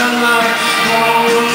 sunlight.